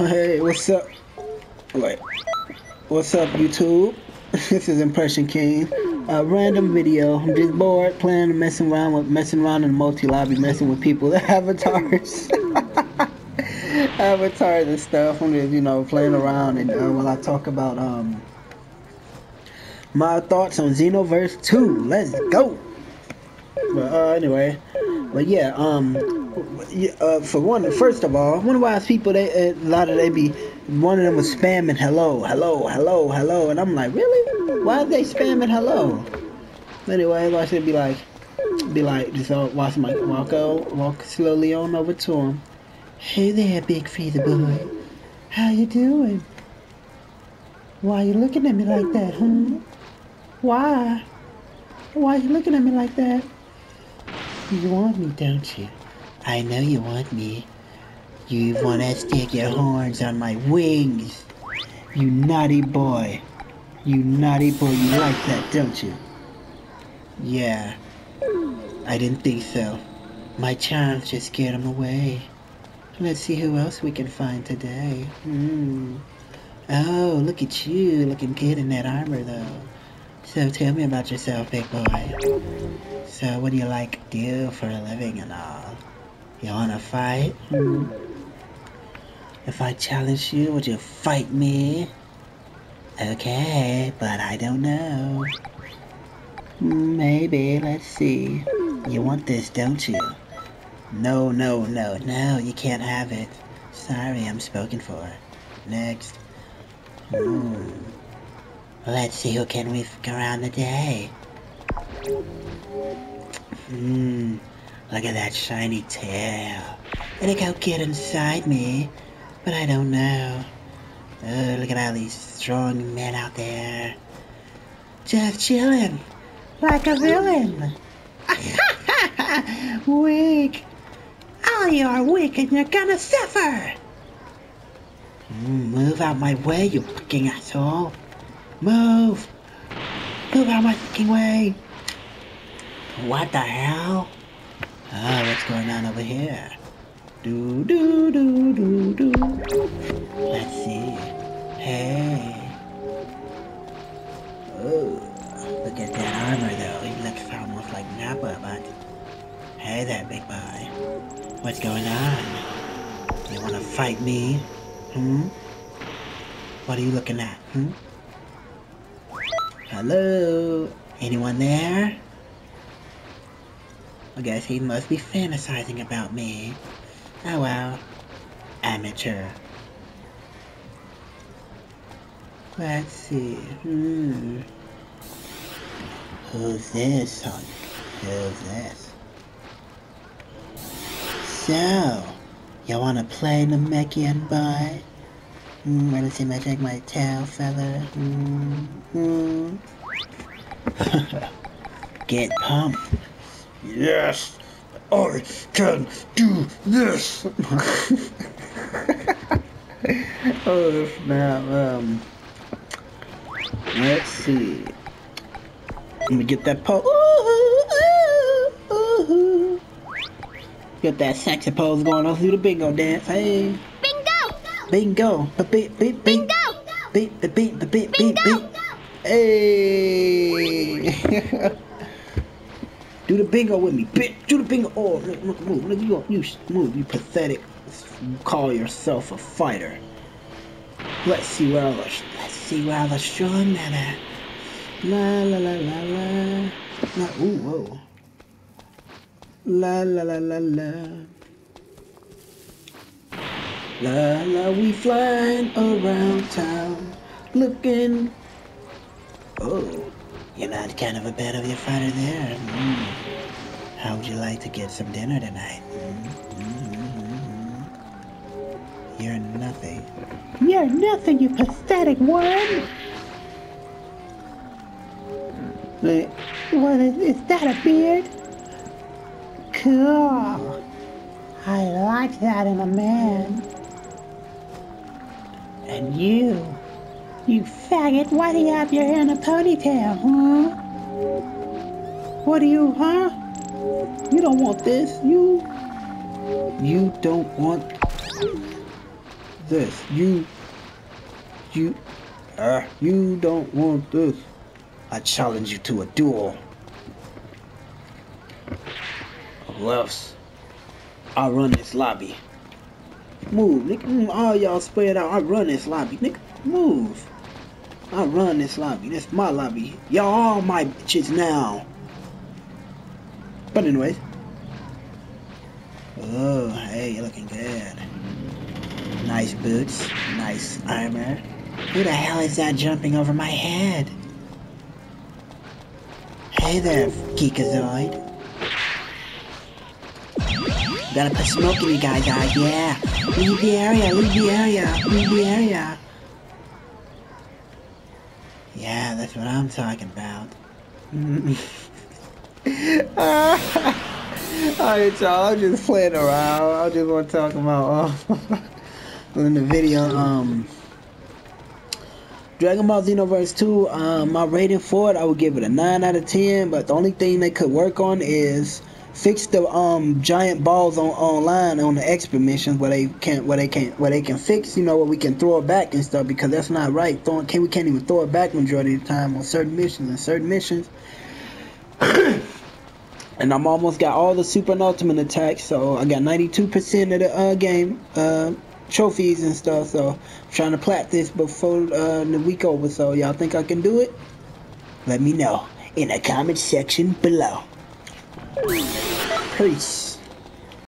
Hey, what's up? Wait. What's up, YouTube? this is Impression King. A random video. I'm just bored playing and messing around with messing around in the multi lobby, messing with people avatars. avatars and stuff. I'm just, you know, playing around and uh, while I talk about um my thoughts on Xenoverse 2. Let's go. But uh, anyway, but yeah, um, uh, for one, first of all, one of why people they a lot of they be one of them was spamming hello, hello, hello, hello, and I'm like, really? Why are they spamming hello? Anyway, I should be like, be like, just uh, watch my walk out, walk slowly on over to him. Hey there, big feather boy. How you doing? Why are you looking at me like that, huh? Why? Why are you looking at me like that? You want me, don't you? I know you want me. You want to stick your horns on my wings. You naughty boy. You naughty boy, you like that, don't you? Yeah. I didn't think so. My charms just scared him away. Let's see who else we can find today. Hmm. Oh, look at you, looking good in that armor, though. So tell me about yourself, big boy. So what do you like do for a living and all? You wanna fight? If I challenge you, would you fight me? Okay, but I don't know. Maybe, let's see. You want this, don't you? No, no, no, no, you can't have it. Sorry, I'm spoken for. Next. Hmm. Let's see who can we around the day. Hmm. Look at that shiny tail. It'll go get inside me, but I don't know. Oh, look at all these strong men out there. Just chilling, like a villain. weak. All you are weak and you're gonna suffer. Mm, move out my way, you fucking asshole. Move. Move out my fucking way. What the hell? Ah, what's going on over here? Do do do do do. Let's see. Hey. Oh, look at that armor though. He looks almost like Nappa, but hey there, big boy. What's going on? You wanna fight me? Hmm? What are you looking at? Hmm? Hello? Anyone there? I guess he must be fantasizing about me. Oh well. Amateur. Let's see. Hmm. Who's this? Who's this? So, you wanna play Namekian boy? Hmm, wanna see me take my tail feather? Hmm. Hmm. Get pumped. Yes, I can do this. oh snap! Um, let's see. Let me get that pose. Get that sexy pose going on through the bingo dance. Hey. Bingo! Bingo. Beep beep beep. Bingo! Beep beep beep beep beep beep. beep. Hey. Do the bingo with me, bitch. Do the bingo. Oh, look, look, move. Look, you, you move. You pathetic. Call yourself a fighter. Let's see where all the let's see where all the strong men are. La la la la la. la ooh, whoa. La la la la la. La la, we flying around town, looking. Oh. You're not kind of a bad of your fighter there. Mm. How would you like to get some dinner tonight? Mm-hmm. You're nothing. You're nothing, you pathetic worm! What is, is that a beard? Cool. I like that in a man. And you, you faggot, why do you have your hair in a ponytail, huh? What do you, huh? You don't want this, you. You don't want this. You, you, uh, you don't want this. I challenge you to a duel. Else? I run this lobby. Move, nigga. Mm, all y'all spread out. I run this lobby, nigga. Move. I run this lobby. This my lobby. Y'all all my bitches now. But anyways. Oh, hey, you're looking good. Nice boots. Nice armor. Who the hell is that jumping over my head? Hey there, Geekazoid. Gotta put smoke in you guys' eyes, yeah. Leave the area, leave the area, leave the area. Yeah, that's what I'm talking about. Alright, y'all, I'm just playing around. I just want to talk about, uh, in the video, um, Dragon Ball Xenoverse 2, um, my rating for it, I would give it a 9 out of 10, but the only thing they could work on is fix the um giant balls on online on the expert missions where they can't where they can't where they can fix you know where we can throw it back and stuff because that's not right. Throwing can we can't even throw it back majority of the time on certain missions and certain missions. And I'm almost got all the super and ultimate attacks so I got 92% of the uh, game uh, trophies and stuff so I'm trying to plat this before uh, the week over so y'all think I can do it? Let me know in the comment section below Cris.